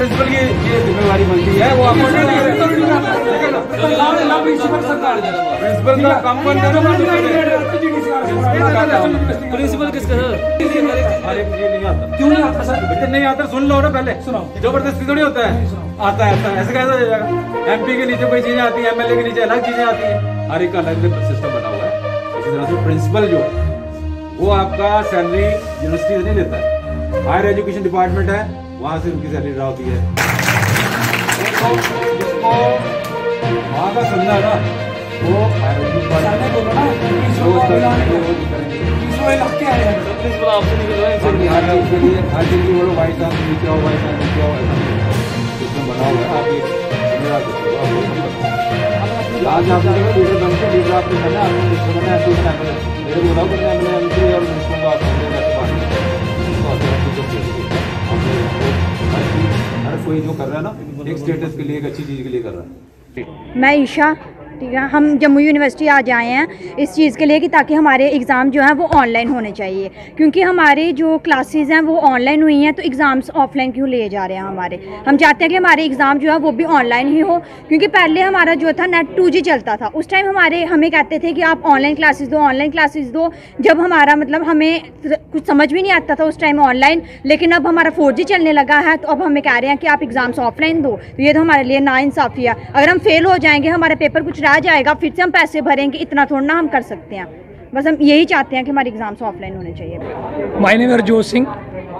Principal की ये जिम्मेवारी बनती है। वो आपको प्रिंसिपल का काम है। प्रिंसिपल किसका अरे क्यों नहीं आता? सर बेटे नहीं आता सुन लो ना पहले। सुनाओ। ज़बरदस्ती थोड़ी होता है। आता है आता है। ऐसे कैसे हो जाएगा एमपी के नीचे कोई चीज़ें आती है एमएलए के नीचे अलग चीज़ें आती है। हर एक का अलग सिस्टम बना हुआ है। इसी तरह से प्रिंसिपल जो है वो आपका सैलरी यूनिवर्सिटी से नहीं लेता है। हायर एजुकेशन डिपार्टमेंट है, वहाँ से उनकी सैलरी ड्रा होती है वहाँ का समझा ना वो हर चीज़ की बोलो भाई साहब नीचे आओ भाई साहब नीचे आओ। सिस्टम बना हुआ है आप ये। आज आपने लीडर बन के लीडर आपने करना आपने करना है मेरे को बताओ करना है मैंने कोई जो कर रहा है ना, एक स्टेटस के लिए, एक अच्छी चीज़ के लिए कर रहा है। मैं ईशा ठीक है, हम जम्मू यूनिवर्सिटी आज आए हैं इस चीज़ के लिए कि ताकि हमारे एग्ज़ाम जो हैं वो ऑनलाइन होने चाहिए। क्योंकि हमारे जो क्लासेस हैं वो ऑनलाइन हुई हैं तो एग्ज़ाम्स ऑफलाइन क्यों लिए जा रहे हैं हमारे? हम चाहते हैं कि हमारे एग्ज़ाम जो है वो भी ऑनलाइन ही हो, क्योंकि पहले हमारा जो था नेट टू चलता था। उस टाइम हमारे, हमें कहते थे कि आप ऑनलाइन क्लासेस दो, ऑनलाइन क्लासेस दो। जब हमारा मतलब हमें कुछ समझ भी नहीं आता था उस टाइम ऑनलाइन, लेकिन अब हमारा फोर चलने लगा है तो अब हमें कह रहे हैं कि आप एग्ज़ाम्स ऑफलाइन दो। तो ये तो हमारे लिए नाइंसाफ़ी है। अगर हम फेल हो जाएँगे, हमारा पेपर कुछ रह जाएगा, फिर से हम पैसे भरेंगे, इतना थोड़ा ना हम कर सकते हैं। बस हम यही चाहते हैं कि हमारे एग्ज़ाम्स ऑफलाइन होने चाहिए। माय नेम हरजोत सिंह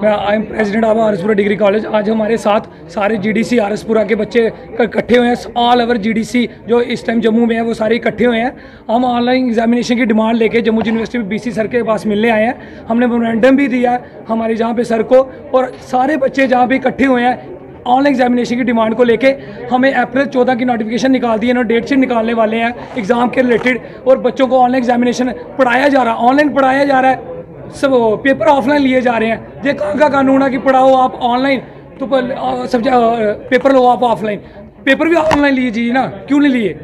मैं I am president of RS Pura degree college आज हमारे साथ सारे जीडीसी आरएसपुरा के बच्चे इकट्ठे हुए हैं। ऑल ओवर जीडीसी जो इस टाइम जम्मू में है, वो सारे इकट्ठे हुए हैं। हम ऑनलाइन एग्जामिनेशन की डिमांड लेके जम्मू यूनिवर्सिटी में बीसी सर के पास मिलने आए हैं। हमने मोमेंटम भी दिया है हमारे जहाँ पे सर को। और सारे बच्चे जहाँ पे इकट्ठे हुए हैं ऑनलाइन एग्जामिनेशन की डिमांड को लेके हमें अप्रैल चौदह की नोटिफिकेशन निकाल दी है। ना डेट शीट निकालने वाले हैं एग्ज़ाम के रिलेटेड और बच्चों को ऑनलाइन एग्जामिनेशन पढ़ाया जा रहा है। ऑनलाइन पढ़ाया जा रहा है। सब पेपर ऑफलाइन लिए जा रहे हैं। ये कहाँ का कानून है कि पढ़ाओ आप ऑनलाइन तो पेपर लो आप ऑफलाइन पेपर भी ऑनलाइन लिए जी ना? क्यों नहीं लिए?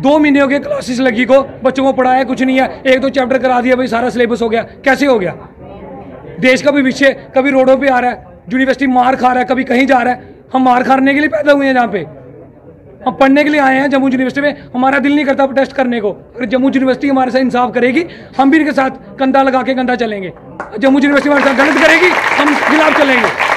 दो महीने हो गए क्लासेस लगी को, बच्चों को पढ़ाया, कुछ नहीं है। एक दो चैप्टर करा दिया, भाई सारा सिलेबस हो गया। कैसे हो गया? देश का भी विषय कभी रोडों पे आ रहा है यूनिवर्सिटी मार खा रहा है, कभी कहीं जा रहा है। हम मार खाने के लिए पैदा हुए हैं जहाँ पे। हम पढ़ने के लिए आए हैं जम्मू यूनिवर्सिटी में। हमारा दिल नहीं करता टेस्ट करने को। अगर जम्मू यूनिवर्सिटी हमारे साथ इंसाफ करेगी, हम भी इनके साथ कंधा लगा के कंधा चलेंगे। जम्मू यूनिवर्सिटी हमारे साथ गलत करेगी, हम खिलाफ चलेंगे।